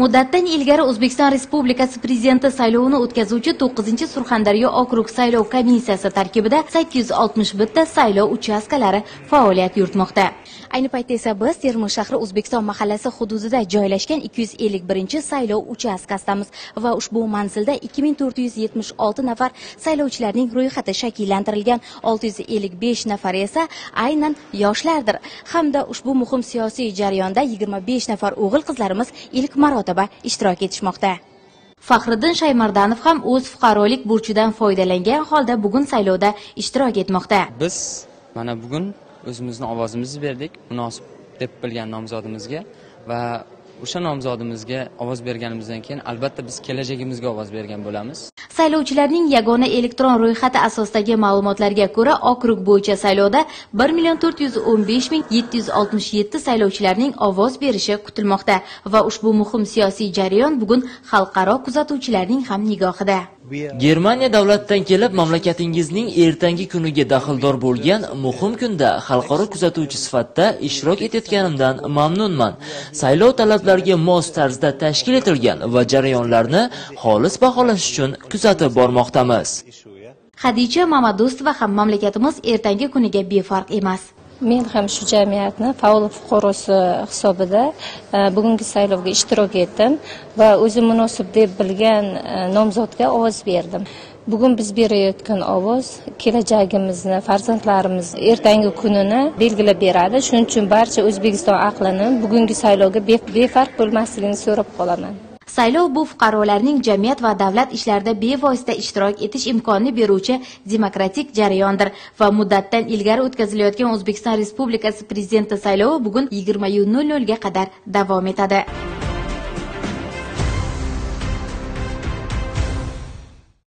muddatdan ilgari o'zbekiston respublikasi prezidenti saylovini o'tkazuvchi to'qqizinchi surxondaryo okrug saylov komissiyasi tarkibida sakkiz yuz oltmish bitta saylov uchastkalari faoliyat yuritmoqda. Ayni paytda esa biz termiz shahri o'zbekiston mahallasi hududida joylashgan ikki yuz ellik birinchi saylov uchastkasidamiz va ushbu manzilda ikki ming to'rt yuz yetmish olti nafar saylovchilarning ro'yxati shakllantirilgan. Olti yuz ellik besh nafari esa aynan yoshlardir. Hamda ushbu muhim siyosiy jarayonda yigirma besh nafar o'g'il qizlarimiz ilk marotaba ishtirok etishmoqda. Faxriddin shaymardanov ham o'z fuqarolik burchidan foydalangan holda bugun saylovda ishtirok etmoqda. Biz mana bugun o'zimizni ovozimizni berdik munosib deb bilgan nomzodimizga va o'sha nomzodimizga ovoz berganimizdan keyin albatta biz kelajagimizga ovoz bergan bo'lamiz. Saylovchilarning yagona elektron ro'yxati asosidagi ma'lumotlarga ko'ra okrug bo'yicha saylovda bir million to'rt yuz o'n besh ming yetti yuz oltmish yetti saylovchilarning ovoz berishi kutilmoqda va ushbu muhim siyosiy jarayon bugun xalqaro kuzatuvchilarning ham nigohida. Germaniya davlatdan kelib mamlakatingizning ertangi kuniga daxldor bo'lgan muhim kunda xalqaro kuzatuvchi sifatida ishtirok etayotganimdan mamnunman. Saylov talablariga mos tarzda tashkil etilgan va jarayonlarni xolis baholash uchun kuzatib bormoqdamiz. hadicha mamadustova ham mamlakatimiz ertangi kuniga befarq emas men ham shu jamiyatni faol fuqarosi hisobida e, bugungi saylovga ishtirok etdim va o'zim munosib deb bilgan e, nomzodga ovoz berdim. Bugun biz berayotgan ovoz kelajagimizni farzandlarimiz ertangi kunini belgilab beradi. Shuning uchun barcha o'zbekiston aqlini bugungi saylovga befarq bo'lmasligini so'rab qolaman. Saylov bu fuqarolarning jamiyat va davlat ishlarida bevosita ishtirok etish imkonini beruvchi demokratik jarayondir va muddatdan ilgari o'tkazilayotgan o'zbekiston respublikasi prezidenti saylovi bugun yigirma nol nolga qadar davom etadi.